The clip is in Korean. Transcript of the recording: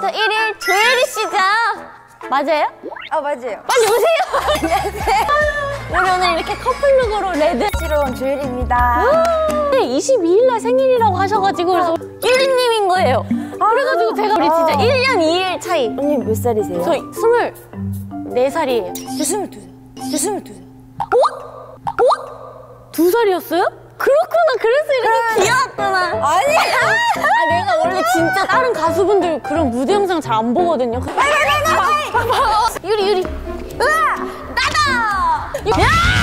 10월부터 1일 조혜리 씨죠? 맞아요? 아 맞아요. 빨리 오세요. 안녕하세요. 우리 오늘 이렇게 커플룩으로 레드. 새로운 조율입니다. 22일 날 생일이라고 하셔가지고 그래서 1인님인 거예요. 그래가지고 제가 우리 진짜 1년 2일 차이. 언니 몇 살이세요? 저 24살이에요. 저 스물두 살. 저 스물두 살. 두 살이었어요? 그렇구나. 그래서 이렇게 귀여웠구나. 아니. 아, 내가 진짜 다른 가수분들 그런 무대 영상 잘 안 보거든요. 아, 봐봐. 유리, 유리. 으아! 나다! 야!